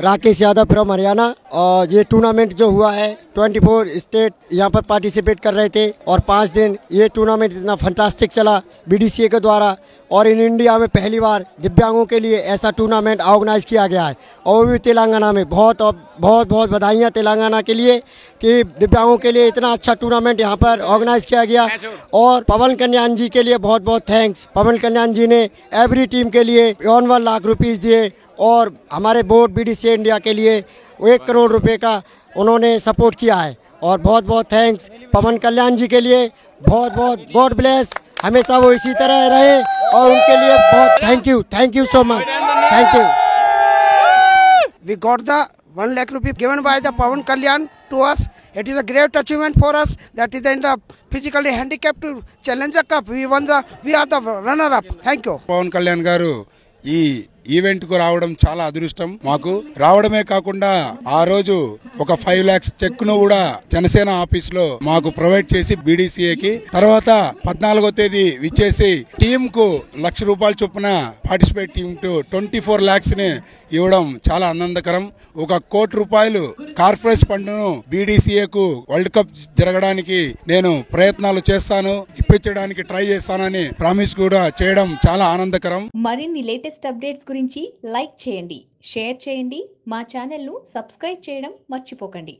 Rakesh Yadav from Haryana और ये tournament जो हुआ है 24 स्टेट यहाँ पर पार्टिसिपेट कर रहे थे और पाँच दिन ये टूर्नामेंट इतना फंटास्टिक चला बीडीसीए के द्वारा। और इन इंडिया में पहली बार दिव्यांगों के लिए ऐसा टूर्नामेंट ऑर्गेनाइज किया गया है। और वो भी तेलंगाना में। बहुत और बहुत बहुत बधाइयाँ तेलंगाना के लिए कि दिव्यांगों के लिए इतना अच्छा टूर्नामेंट यहाँ पर ऑर्गेनाइज किया गया। और पवन कल्याण जी के लिए बहुत बहुत थैंक्स पवन कल्याण जी ने एवरी टीम के लिए वन वन लाख रुपीज़ दिए और हमारे बोर्ड बीडीसी इंडिया के लिए एक करोड़ रुपये का उन्होंने सपोर्ट किया है। और बहुत बहुत थैंक्स पवन कल्याण जी के लिए। बहुत बहुत गॉड ब्लेस हमेशा वो इसी तरह रहे। और उनके लिए बहुत thank you thank you so much thank you we got the one lakh rupee given by the Pavan Kalyan to us. It is a great achievement for us. That is in the physically handicapped challenger cup. We won the. We are the runner up. Thank you. Pavan Kalyan garu. ఈ ఈవెంట్కు రావడం చాలా అదృష్టం. మాకు రావడమే కాకుండా ఆ రోజు ఒక ఫైవ్ లాక్స్ చెక్ను కూడా జనసేన ఆఫీస్లో మాకు ప్రొవైడ్ చేసి బీడీసీఏకి తర్వాత పద్నాలుగో తేదీ విచ్చేసి టీమ్కు లక్ష రూపాయల చొప్పున participate team to twenty four లాక్స్ని ఇవ్వడం చాలా ఆనందకరం. ఒక కోటి రూపాయలు కార్పొరేట్ ఫండ్ను బీడీసీఏకు వరల్డ్ కప్ జరగడానికి నేను ప్రయత్నాలు చేస్తాను ఇప్పించడానికి ట్రై చేస్తానని ప్రామిస్ కూడా చేయడం చాలా ఆనందకరం. మరిన్ని లేటెస్ట్ అప్డేట్స్ గురించి లైక్ చేయండి షేర్ చేయండి మా ఛానల్ను సబ్స్క్రైబ్ చేయడం మర్చిపోకండి.